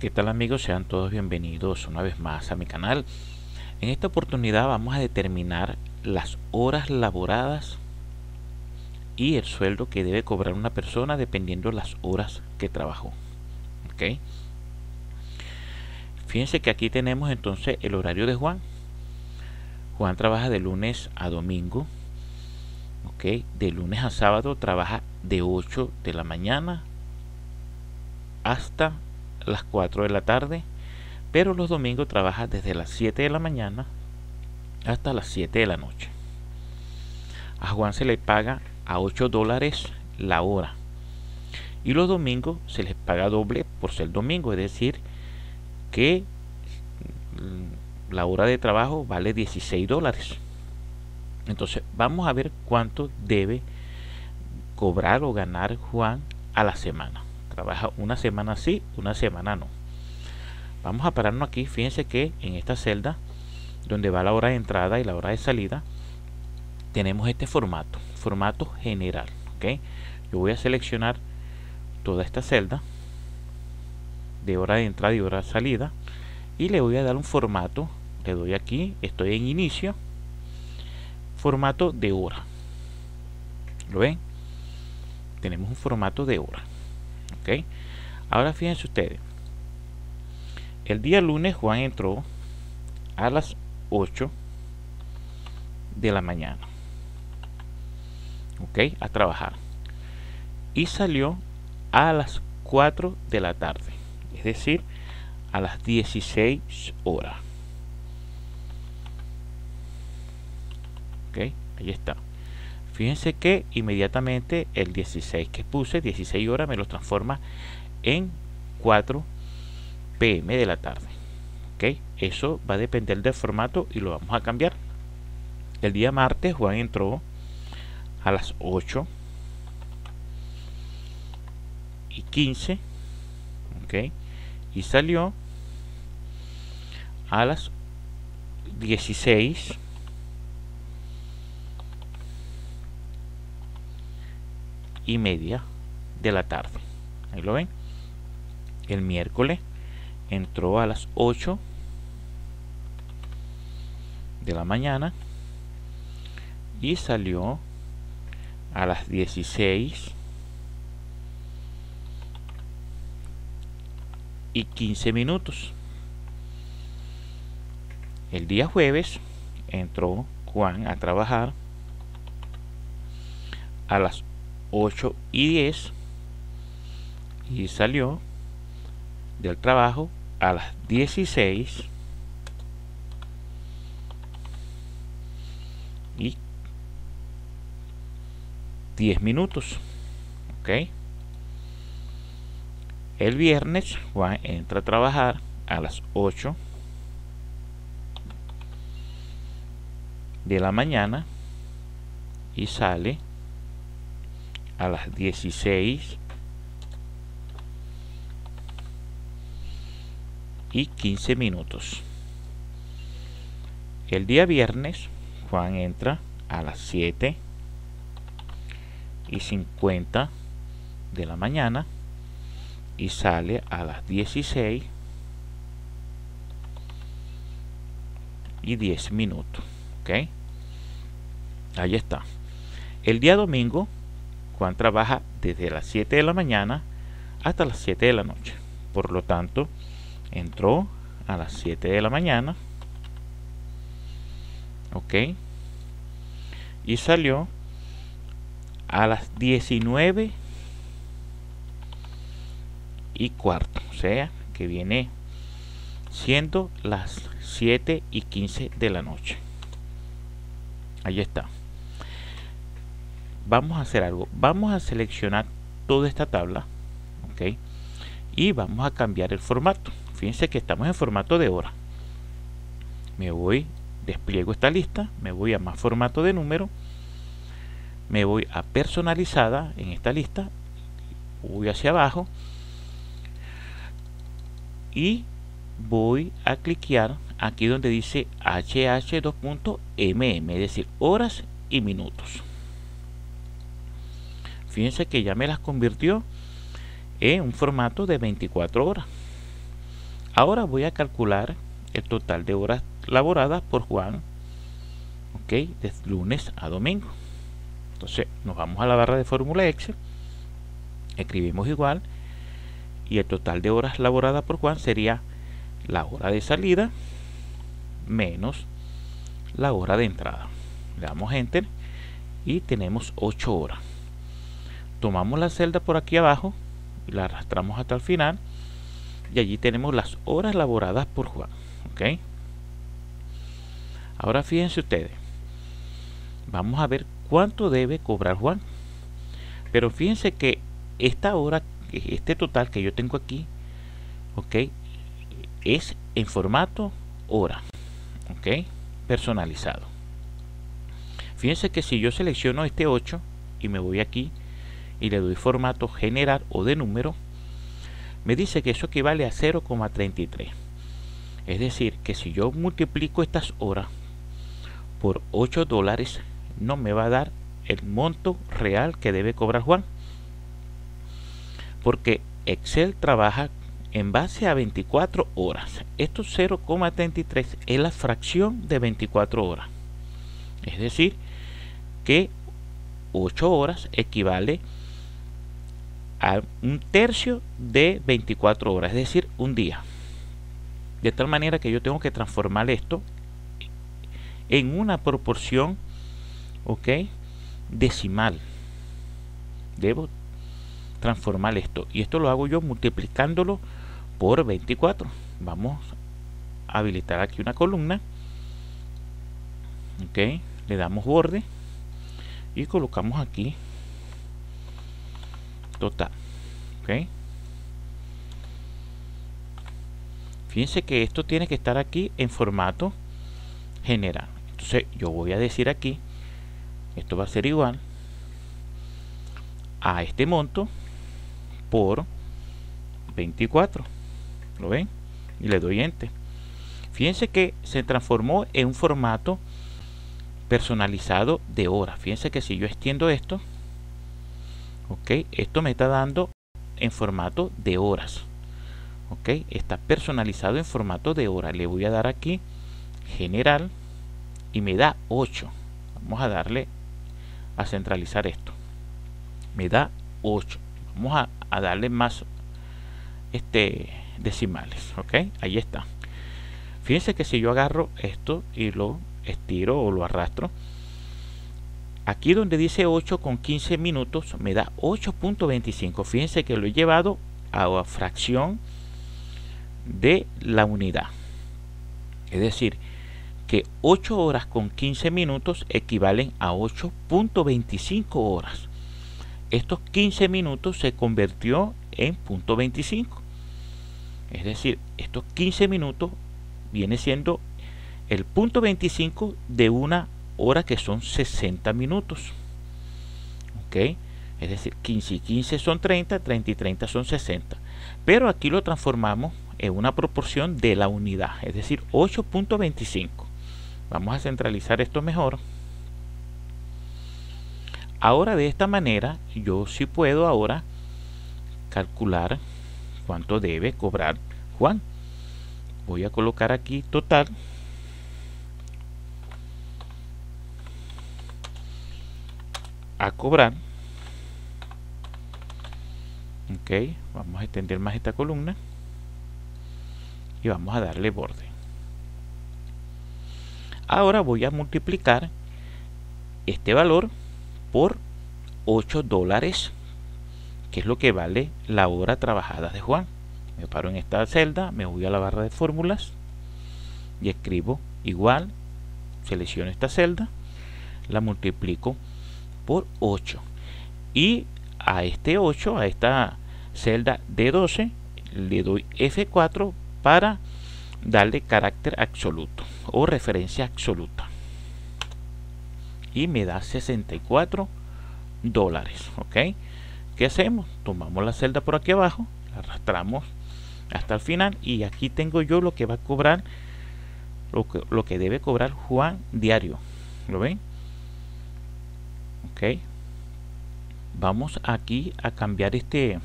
¿Qué tal amigos? Sean todos bienvenidos una vez más a mi canal. En esta oportunidad vamos a determinar las horas laboradas y el sueldo que debe cobrar una persona dependiendo de las horas que trabajó. ¿Ok? Fíjense que aquí tenemos entonces el horario de Juan. Juan trabaja de lunes a domingo. ¿Ok? De lunes a sábado trabaja de 8 de la mañana hasta las 4 de la tarde, pero los domingos trabaja desde las 7 de la mañana hasta las 7 de la noche. A Juan se le paga a 8 dólares la hora y los domingos se les paga doble por ser domingo, es decir, que la hora de trabajo vale 16 dólares. Entonces vamos a ver cuánto debe cobrar o ganar Juan a la semana. Trabaja una semana sí, una semana no. Vamos a pararnos aquí. Fíjense que en esta celda, donde va la hora de entrada y la hora de salida, tenemos este formato, formato general. ¿ok? Yo voy a seleccionar toda esta celda de hora de entrada y hora de salida y le voy a dar un formato. Le doy aquí, estoy en inicio, formato de hora. ¿Lo ven? Tenemos un formato de hora. Ahora fíjense ustedes. El día lunes Juan entró a las 8 de la mañana. ¿Ok? A trabajar. Y salió a las 4 de la tarde. Es decir, a las 16 horas. ¿Ok? Ahí está. Fíjense que inmediatamente el 16 que puse, 16 horas, me lo transforma en 4 pm de la tarde. ¿Ok? Eso va a depender del formato y lo vamos a cambiar. El día martes Juan entró a las 8 y 15. ¿Ok? Y salió a las 16 y media de la tarde. Ahí lo ven. El miércoles entró a las 8 de la mañana y salió a las 16 y 15 minutos. El día jueves entró Juan a trabajar a las 8 y 10 y salió del trabajo a las 16 y 10 minutos ok. El viernes Juan entra a trabajar a las 8 de la mañana y sale a las 16 y 15 minutos. El día viernes Juan entra a las 7 y 50 de la mañana y sale a las 16 y 10 minutos. ¿Ok? Ahí está. El día domingo Juan trabaja desde las 7 de la mañana hasta las 7 de la noche. Por lo tanto, entró a las 7 de la mañana. Ok. Y salió a las 19 y cuarto. O sea, que viene siendo las 7 y 15 de la noche. Ahí está vamos a hacer algo. Vamos a seleccionar toda esta tabla. ¿ok? Y vamos a cambiar el formato. Fíjense que estamos en formato de hora. Me voy, despliego esta lista, me voy a más formato de número, me voy a personalizada en esta lista, voy hacia abajo y voy a cliquear aquí donde dice hh2.mm, es decir, horas y minutos fíjense que ya me las convirtió en un formato de 24 horas Ahora voy a calcular el total de horas laboradas por Juan, ok, de lunes a domingo. Entonces nos vamos a la barra de fórmula Excel, escribimos igual y el total de horas laboradas por Juan sería la hora de salida menos la hora de entrada. Le damos enter y tenemos 8 horas. Tomamos la celda por aquí abajo y la arrastramos hasta el final y allí tenemos las horas laboradas por Juan. ¿ok? Ahora fíjense ustedes. Vamos a ver cuánto debe cobrar Juan. Pero fíjense que esta hora, este total que yo tengo aquí, ¿ok? Es en formato hora, ¿ok? Personalizado. Fíjense que si yo selecciono este 8 y me voy aquí y le doy formato general o de número, me dice que eso equivale a 0,33. Es decir, que si yo multiplico estas horas por 8 dólares, no me va a dar el monto real que debe cobrar Juan. Porque Excel trabaja en base a 24 horas. Esto 0,33 es la fracción de 24 horas. Es decir, que 8 horas equivale a un tercio de 24 horas, es decir, un día. De tal manera que yo tengo que transformar esto en una proporción, ¿ok? Decimal. Debo transformar esto. Y esto lo hago yo multiplicándolo por 24. Vamos a habilitar aquí una columna. ¿Ok? Le damos borde y colocamos aquí total. ¿Ok? Fíjense que esto tiene que estar aquí en formato general. Entonces yo voy a decir aquí, esto va a ser igual a este monto por 24. ¿Lo ven? Y le doy enter. Fíjense que se transformó en un formato personalizado de horas. Fíjense que si yo extiendo esto, ok, esto me está dando en formato de horas ok está personalizado en formato de hora. Le voy a dar aquí general y me da 8 vamos a darle a centralizar esto. Me da 8 vamos a, darle más este decimales ok ahí está. Fíjense que si yo agarro esto y lo estiro o lo arrastro aquí donde dice 8 con 15 minutos me da 8.25 fíjense que lo he llevado a fracción de la unidad. Es decir, que 8 horas con 15 minutos equivalen a 8.25 horas. Estos 15 minutos se convirtió en punto 25. Es decir, estos 15 minutos viene siendo el punto 25 de una hora que son 60 minutos. ¿Ok? Es decir, 15 y 15 son 30, 30 y 30 son 60. Pero aquí lo transformamos en una proporción de la unidad, es decir, 8.25. Vamos a centralizar esto mejor. Ahora de esta manera yo sí puedo ahora calcular cuánto debe cobrar Juan. Voy a colocar aquí total. A cobrar. Ok, vamos a extender más esta columna y vamos a darle borde ahora voy a multiplicar este valor por 8 dólares que es lo que vale la hora trabajada de Juan me paro en esta celda me voy a la barra de fórmulas y escribo igual selecciono esta celda la multiplico por 8 y a este 8 a esta celda de 12 le doy F4 para darle carácter absoluto o referencia absoluta y me da 64 dólares ok ¿qué hacemos? tomamos la celda por aquí abajo arrastramos hasta el final y aquí tengo yo lo que va a cobrar lo que, lo que debe cobrar Juan diario ¿lo ven? Ok. Vamos aquí a cambiar este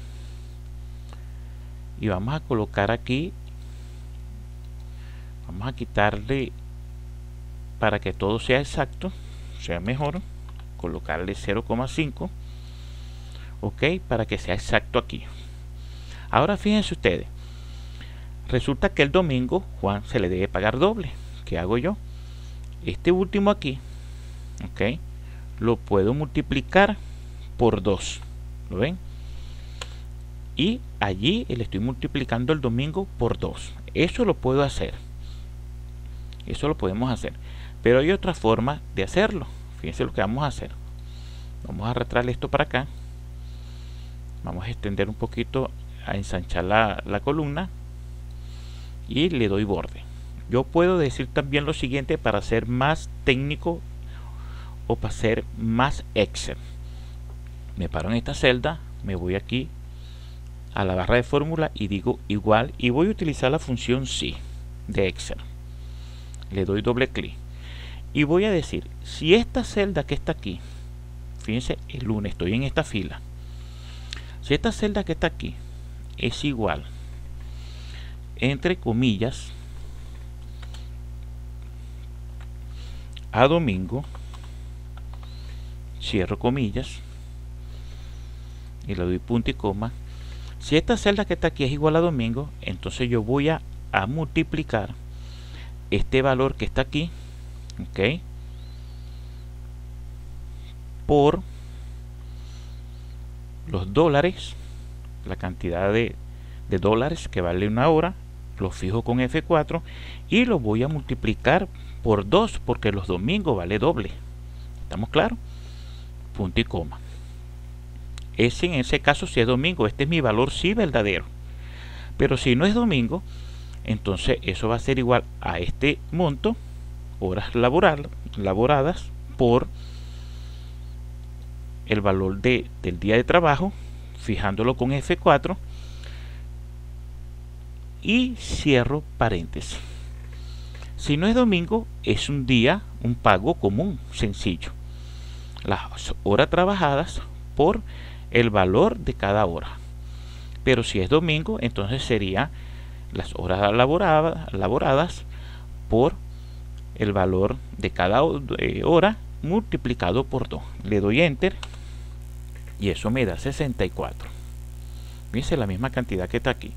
y vamos a colocar aquí vamos a quitarle para que todo sea exacto sea mejor colocarle 0,5 ok para que sea exacto aquí. Ahora fíjense ustedes resulta que el domingo Juan se le debe pagar doble. ¿qué hago yo? este último aquí ok lo puedo multiplicar por 2 ¿lo ven? y allí le estoy multiplicando el domingo por 2 eso lo puedo hacer. Eso lo podemos hacer. Pero hay otra forma de hacerlo. Fíjense lo que vamos a hacer. Vamos a retraer esto para acá. Vamos a extender un poquito a ensanchar la, la columna y le doy borde. Yo puedo decir también lo siguiente para ser más técnico o para ser más Excel. Me paro en esta celda me voy aquí a la barra de fórmula y digo igual y voy a utilizar la función sí de Excel. Le doy doble clic y voy a decir si esta celda que está aquí fíjense el lunes estoy en esta fila si esta celda que está aquí es igual entre comillas a domingo cierro comillas y le doy punto y coma si esta celda que está aquí es igual a domingo entonces yo voy a, multiplicar este valor que está aquí ok por los dólares la cantidad de, de dólares que vale una hora lo fijo con F4 y lo voy a multiplicar por 2 porque los domingos vale doble ¿estamos claros? Punto y coma. Ese en ese caso si es domingo este es mi valor sí verdadero. Pero si no es domingo entonces eso va a ser igual a este monto horas laboral, laboradas por el valor de, del día de trabajo fijándolo con F4 y cierro paréntesis. Si no es domingo es un día un pago común sencillo las horas trabajadas por el valor de cada hora pero si es domingo entonces sería las horas laboradas, laboradas por el valor de cada hora multiplicado por 2. Le doy enter y eso me da 64. Fíjense la misma cantidad que está aquí.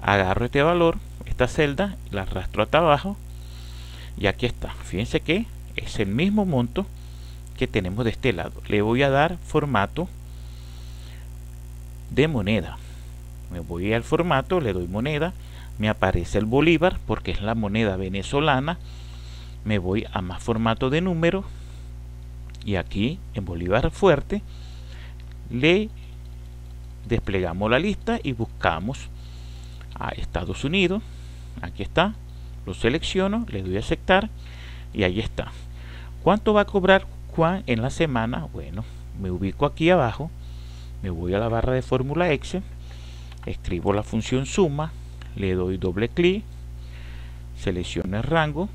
Agarro este valor, esta celda, la arrastro hasta abajo y aquí está. Fíjense que es el mismo monto que tenemos de este lado. Le voy a dar formato de moneda. Me voy al formato, le doy moneda. Me aparece el bolívar porque es la moneda venezolana. Me voy a más formato de número. Y aquí en bolívar fuerte le desplegamos la lista y buscamos a Estados Unidos. Aquí está lo selecciono le doy a aceptar y ahí está. Cuánto va a cobrar Juan en la semana bueno me ubico aquí abajo me voy a la barra de fórmula Excel escribo la función suma le doy doble clic selecciono el rango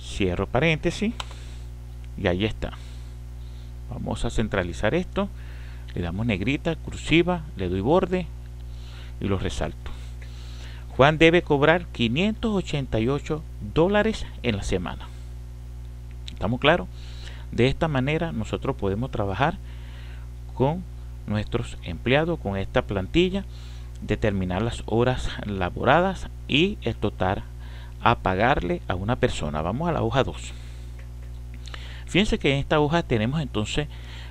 cierro paréntesis y ahí está. Vamos a centralizar esto le damos negrita, cursiva, le doy borde y lo resalto. Juan debe cobrar 588 dólares en la semana ¿estamos claros? de esta manera nosotros podemos trabajar con nuestros empleados con esta plantilla determinar las horas laboradas y el total a pagarle a una persona. Vamos a la hoja 2. Fíjense que en esta hoja tenemos entonces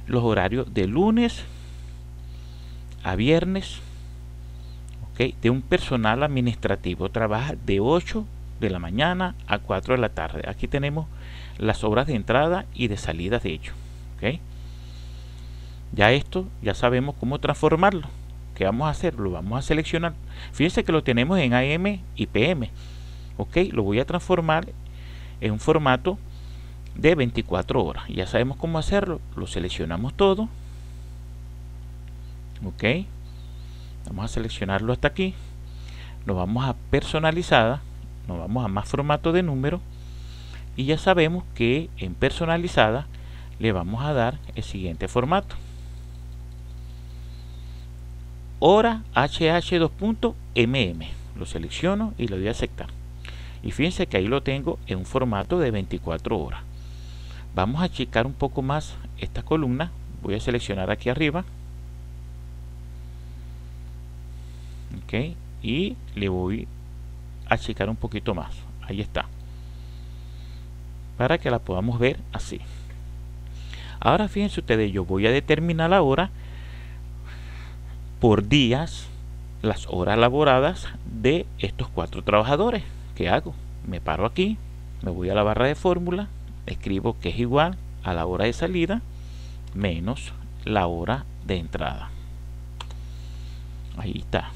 los horarios de lunes a viernes ¿okay? de un personal administrativo. Trabaja de 8 de la mañana a 4 de la tarde. Aquí tenemos las horas de entrada y de salida de ellos. ¿okay? Ya esto, ya sabemos cómo transformarlo. ¿Qué vamos a hacer? Lo vamos a seleccionar. Fíjense que lo tenemos en AM y PM. Ok, lo voy a transformar en un formato de 24 horas. Ya sabemos cómo hacerlo. Lo seleccionamos todo. Ok. Vamos a seleccionarlo hasta aquí. Nos vamos a personalizada. Nos vamos a más formato de número. Y ya sabemos que en personalizada le vamos a dar el siguiente formato. Hora hh2.mm lo selecciono y le doy a aceptar. Y fíjense que ahí lo tengo en un formato de 24 horas. Vamos a achicar un poco más esta columna. Voy a seleccionar aquí arriba. Y le voy a achicar un poquito más. Ahí está para que la podamos ver así. Ahora fíjense ustedes yo voy a determinar ahora por días las horas laboradas de estos cuatro trabajadores. ¿qué hago? me paro aquí me voy a la barra de fórmula escribo que es igual a la hora de salida menos la hora de entrada. Ahí está.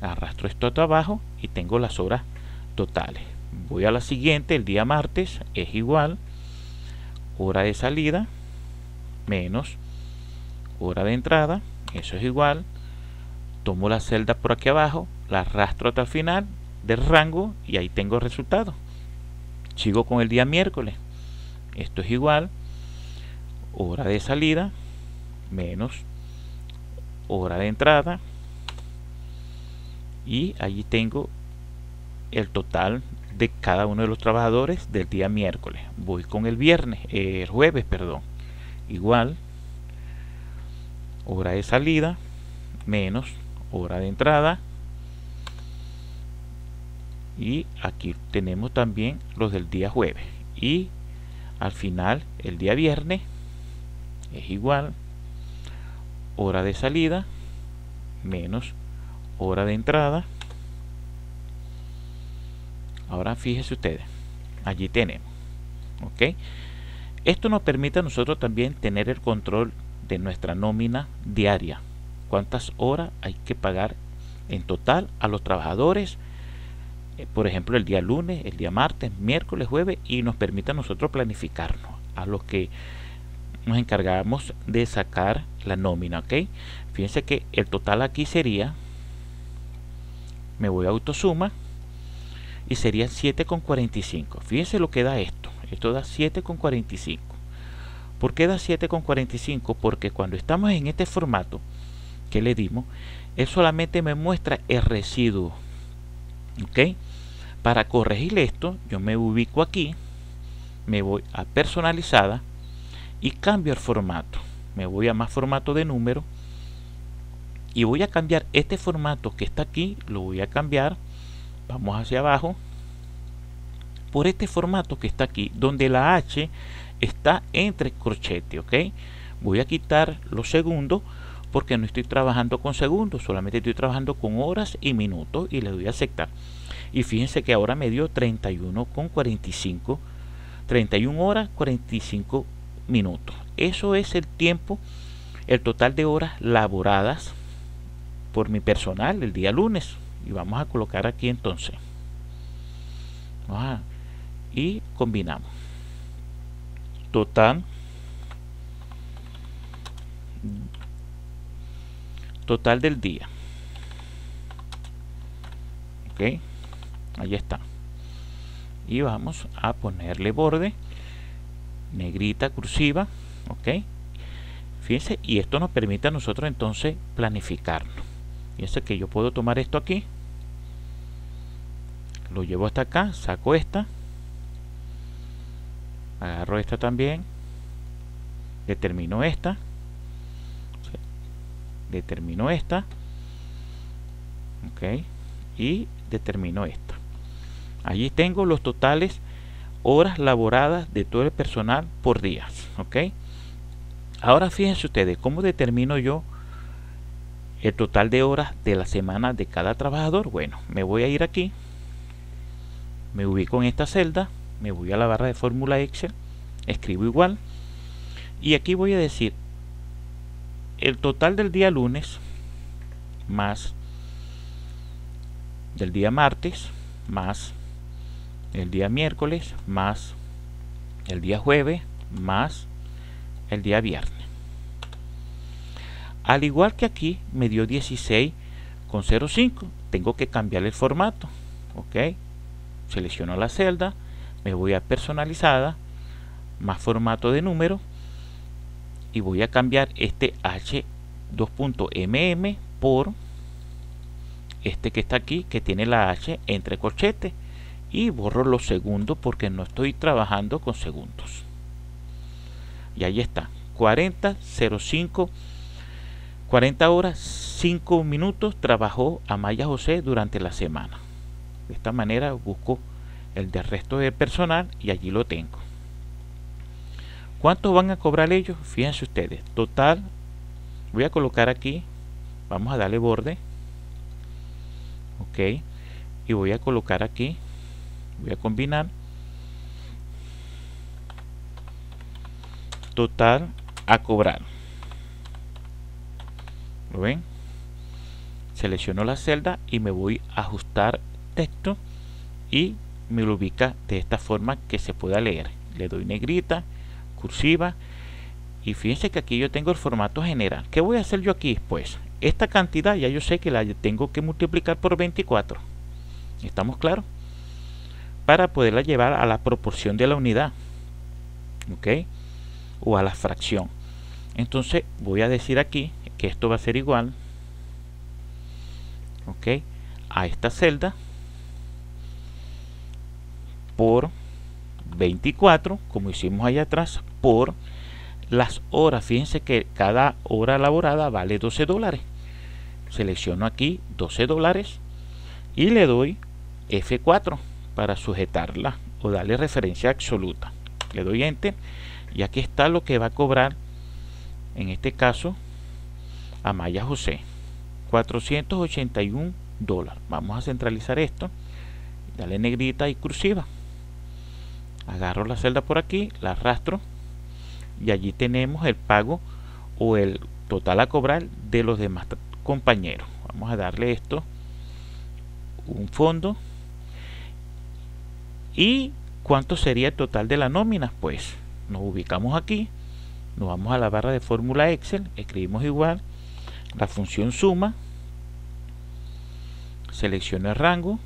Arrastro esto hasta abajo y tengo las horas totales voy a la siguiente el día martes es igual hora de salida menos hora de entrada eso es igual tomo la celda por aquí abajo la arrastro hasta el final del rango y ahí tengo el resultado. Sigo con el día miércoles esto es igual hora de salida menos hora de entrada y allí tengo el total de cada uno de los trabajadores del día miércoles. Voy con el viernes el jueves perdón. Igual hora de salida menos hora de entrada. Y aquí tenemos también los del día jueves. Y al final el día viernes es igual hora de salida menos hora de entrada ahora fíjense ustedes allí tenemos ok esto nos permite a nosotros también tener el control de nuestra nómina diaria. Cuántas horas hay que pagar en total a los trabajadores eh, por ejemplo el día lunes el día martes miércoles jueves y nos permite a nosotros planificarnos a los que nos encargamos de sacar la nómina ok fíjense que el total aquí sería me voy a autosuma y sería 7,45 fíjense lo que da esto. Esto da 7,45 ¿por qué da 7,45? porque cuando estamos en este formato que le dimos él solamente me muestra el residuo ok para corregir esto yo me ubico aquí me voy a personalizada y cambio el formato. Me voy a más formato de número y voy a cambiar este formato que está aquí lo voy a cambiar vamos hacia abajo por este formato que está aquí donde la H está entre corchete ok voy a quitar los segundos porque no estoy trabajando con segundos solamente estoy trabajando con horas y minutos y le doy a aceptar. Y fíjense que ahora me dio 31 con 45 31 horas 45 minutos. Eso es el tiempo el total de horas laboradas por mi personal el día lunes y vamos a colocar aquí entonces. Y combinamos. Total. Total del día. Ok. Ahí está. Y vamos a ponerle borde. Negrita cursiva. Ok. Fíjense y esto nos permite a nosotros entonces planificarlo Fíjense que yo puedo tomar esto aquí. Lo llevo hasta acá, saco esta. Agarro esta también. Determino esta. Determino esta. Ok. Y determino esta. Allí tengo los totales horas laboradas de todo el personal por días. Ok. Ahora fíjense ustedes cómo determino yo el total de horas de la semana de cada trabajador. Bueno, me voy a ir aquí, me ubico en esta celda, me voy a la barra de fórmula Excel, escribo igual y aquí voy a decir el total del día lunes más del día martes más el día miércoles más el día jueves más el día viernes al igual que aquí me dio 16,05. Tengo que cambiar el formato. Ok. Selecciono la celda. Me voy a personalizada. Más formato de número. Y voy a cambiar este H2.mm por este que está aquí que tiene la H entre corchetes y borro los segundos porque no estoy trabajando con segundos y ahí está 40 05 40 horas 5 minutos trabajó Amaya José durante la semana de esta manera busco el del resto del personal y allí lo tengo ¿cuánto van a cobrar ellos? fíjense ustedes total voy a colocar aquí vamos a darle borde ok y voy a colocar aquí voy a combinar total a cobrar ¿lo ven? selecciono la celda y me voy a ajustar texto y me lo ubica de esta forma que se pueda leer. Le doy negrita cursiva y fíjense que aquí yo tengo el formato general. ¿qué voy a hacer yo aquí? pues esta cantidad ya yo sé que la tengo que multiplicar por 24 ¿estamos claros? para poderla llevar a la proporción de la unidad ok o a la fracción. Entonces voy a decir aquí que esto va a ser igual ok a esta celda por 24 como hicimos allá atrás por las horas fíjense que cada hora laborada vale 12 dólares selecciono aquí 12 dólares y le doy F4 para sujetarla o darle referencia absoluta. Le doy enter y aquí está lo que va a cobrar en este caso a Maya José 481 dólares. Vamos a centralizar esto, dale negrita y cursiva. Agarro la celda por aquí, la arrastro y allí tenemos el pago o el total a cobrar de los demás compañeros. Vamos a darle esto un fondo ¿Y cuánto sería el total de la nómina? Pues nos ubicamos aquí, nos vamos a la barra de fórmula Excel, escribimos igual la función suma, selecciono el rango,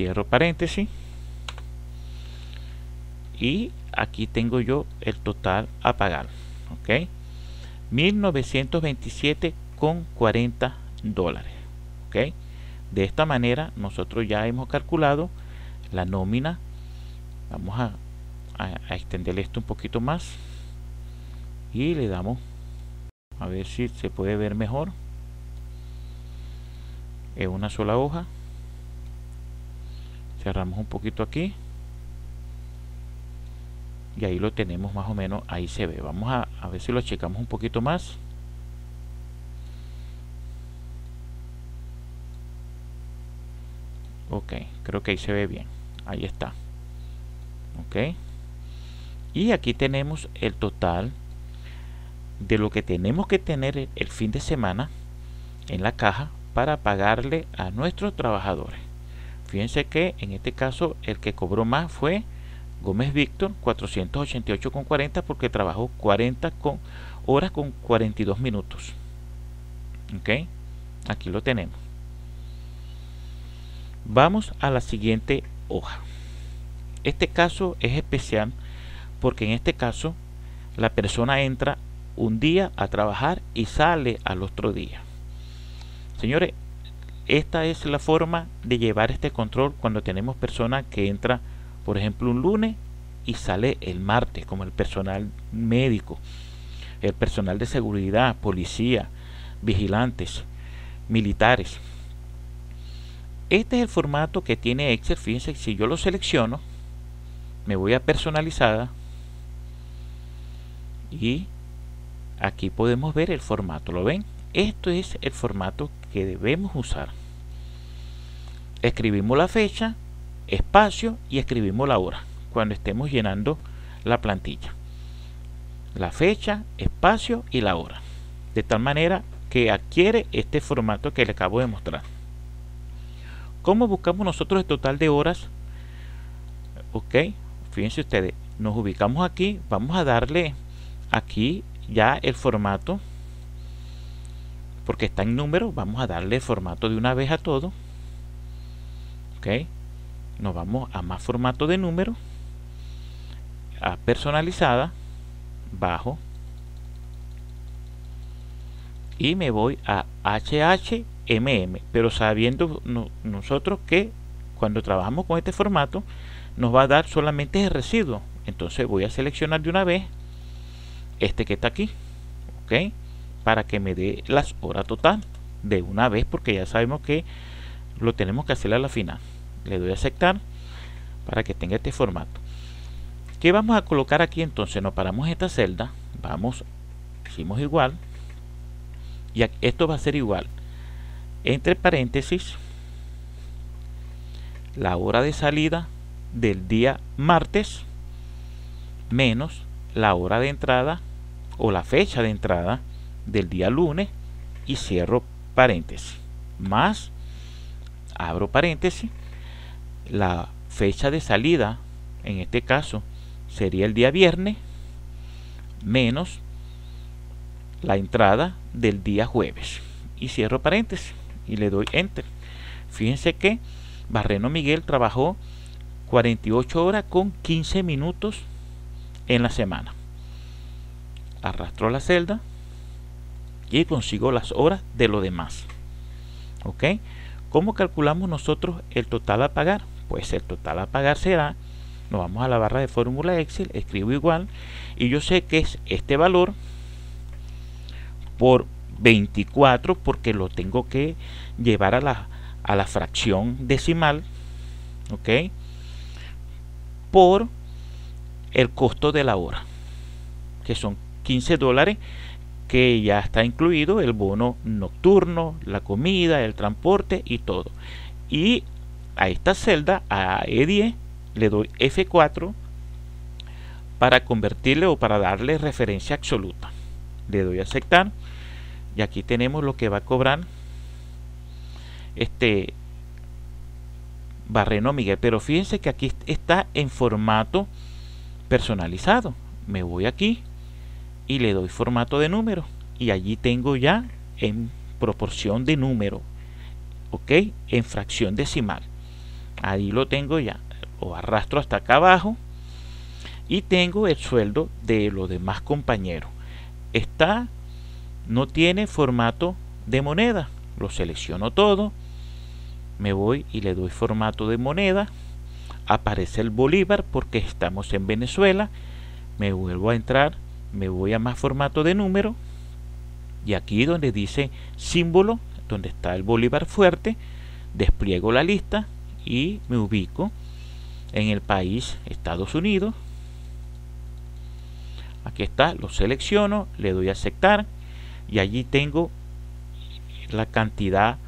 cierro paréntesis y aquí tengo yo el total a pagar, ok, 1927 con 40 dólares, ok. De esta manera nosotros ya hemos calculado la nómina. Vamos a, extender esto un poquito más. Y le damos a ver si se puede ver mejor. Es una sola hoja. Cerramos un poquito aquí. Y ahí lo tenemos más o menos. Ahí se ve. Vamos a, a ver si lo checamos un poquito más. ok creo que ahí se ve bien ahí está ok y aquí tenemos el total de lo que tenemos que tener el fin de semana en la caja para pagarle a nuestros trabajadores fíjense que en este caso el que cobró más fue Gómez Víctor 488,40 porque trabajó 40 con horas con 42 minutos ok aquí lo tenemos Vamos a la siguiente hoja. Este caso es especial porque en este caso la persona entra un día a trabajar y sale al otro día. Señores, esta es la forma de llevar este control cuando tenemos personas que entra, por ejemplo, un lunes y sale el martes, como el personal médico, el personal de seguridad, policía, vigilantes, militares. Este es el formato que tiene Excel. Fíjense, si yo lo selecciono, me voy a personalizada y aquí podemos ver el formato. ¿Lo ven? Esto es el formato que debemos usar. Escribimos la fecha, espacio y escribimos la hora cuando estemos llenando la plantilla. La fecha, espacio y la hora. De tal manera que adquiere este formato que le acabo de mostrar. ¿Cómo buscamos nosotros el total de horas? Ok, fíjense ustedes, nos ubicamos aquí, vamos a darle aquí ya el formato, porque está en número, vamos a darle formato de una vez a todo. Ok, nos vamos a más formato de número, a personalizada, bajo, y me voy a HHMM, pero sabiendo nosotros que cuando trabajamos con este formato nos va a dar solamente el residuo. Entonces voy a seleccionar de una vez este que está aquí, ¿ok? Para que me dé las horas total de una vez porque ya sabemos que lo tenemos que hacer a la final. Le doy a aceptar para que tenga este formato. ¿Qué vamos a colocar aquí entonces? Nos paramos esta celda, vamos, hicimos igual, y esto va a ser igual. Entre paréntesis, la hora de salida del día martes menos la hora de entrada o la fecha de entrada del día lunes y cierro paréntesis. Más abro paréntesis la fecha de salida en este caso sería el día viernes menos la entrada del día jueves. Y cierro paréntesis y le doy enter. Fíjense que Barreno Miguel trabajó 48 horas con 15 minutos en la semana. Arrastro la celda y consigo las horas de lo demás. Ok ¿cómo calculamos nosotros el total a pagar? pues el total a pagar será nos vamos a la barra de fórmula Excel escribo igual y yo sé que es este valor por 24 porque lo tengo que llevar a la, a la fracción decimal ok por el costo de la hora que son 15 dólares que ya está incluido el bono nocturno la comida el transporte y todo. Y a esta celda a E10 le doy F4 para convertirle o para darle referencia absoluta. Le doy a aceptar y aquí tenemos lo que va a cobrar este Barreno Miguel. Pero fíjense que aquí está en formato personalizado. Me voy aquí y le doy formato de número. Y allí tengo ya en proporción de número ok en fracción decimal. Ahí lo tengo ya. Lo arrastro hasta acá abajo y tengo el sueldo de los demás compañeros. Está no tiene formato de moneda. Lo selecciono todo. Me voy y le doy formato de moneda. Aparece el bolívar porque estamos en Venezuela. Me vuelvo a entrar me voy a más formato de número y aquí donde dice símbolo donde está el bolívar fuerte despliego la lista y me ubico en el país Estados Unidos aquí está lo selecciono le doy a aceptar y allí tengo la cantidad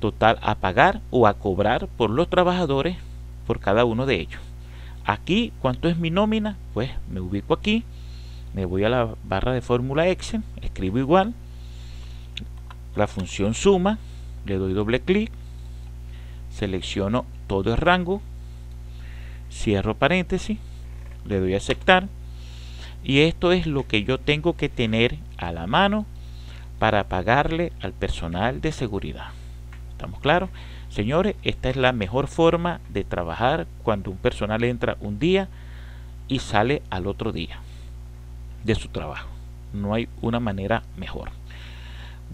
total a pagar o a cobrar por los trabajadores por cada uno de ellos. Aquí, ¿cuánto es mi nómina? Pues me ubico aquí, me voy a la barra de fórmula Excel, escribo igual, la función suma, le doy doble clic, selecciono todo el rango, cierro paréntesis, le doy a aceptar y esto es lo que yo tengo que tener a la mano para pagarle al personal de seguridad. ¿Estamos claros? Señores, esta es la mejor forma de trabajar cuando un personal entra un día y sale al otro día de su trabajo. No hay una manera mejor.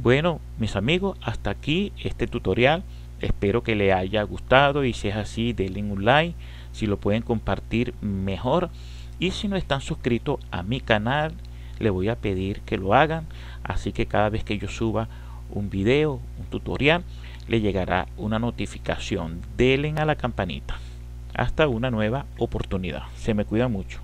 Bueno, mis amigos, hasta aquí este tutorial. Espero que les haya gustado y si es así, denle un like. Si lo pueden compartir, mejor. Y si no están suscritos a mi canal, le voy a pedir que lo hagan así que cada vez que yo suba un video un tutorial le llegará una notificación denle a la campanita hasta una nueva oportunidad se me cuida mucho